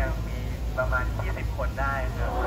ยังมีประมาณ 20 คนได้ครับ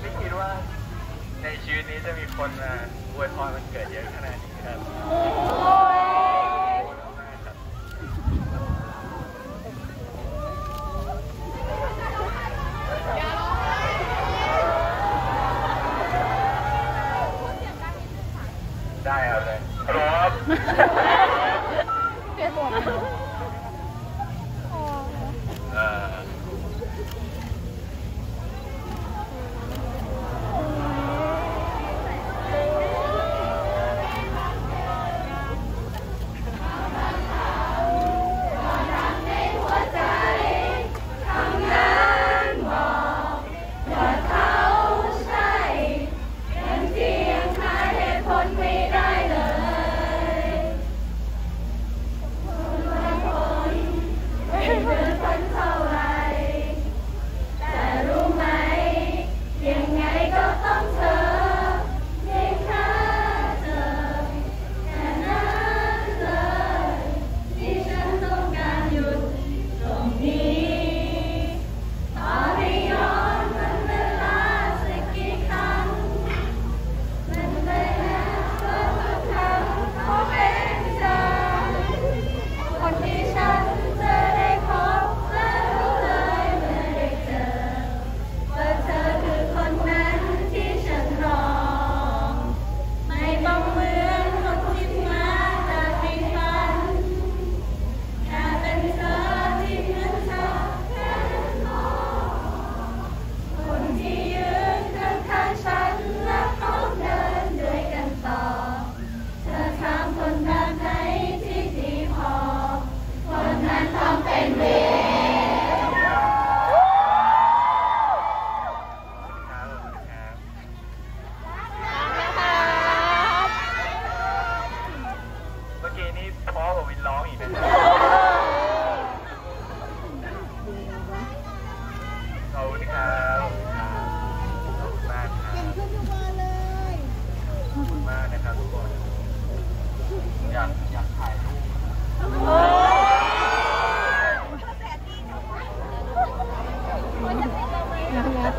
ไม่คิดว่าในชีวิตนี้จะมีคนมาอวยพรมันเกิดเยอะขนาดนี้ครับขอบคุณมากครับได้เอาเลยครับเอ่อ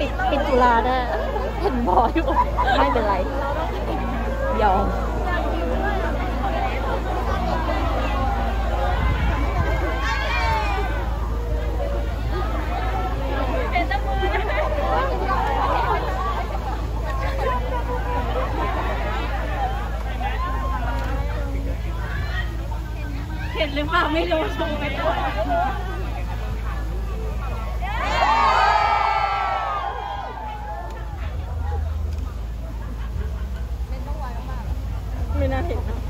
ปิดปิดจุฬาได้เห็นบออยู่ไม่เป็นไรยอมเห็นหรือเปล่าไม่รู้ชูไปด้วยไม่น่า